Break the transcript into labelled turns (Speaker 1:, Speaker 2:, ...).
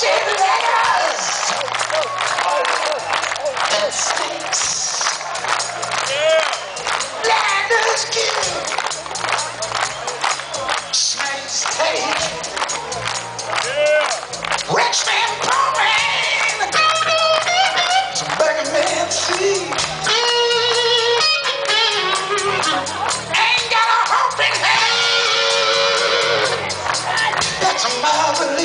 Speaker 1: shit letters! That stinks. Letters give. Saints take. Rich man program. It's a begging man's seed. marvelous.